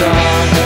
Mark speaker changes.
Speaker 1: song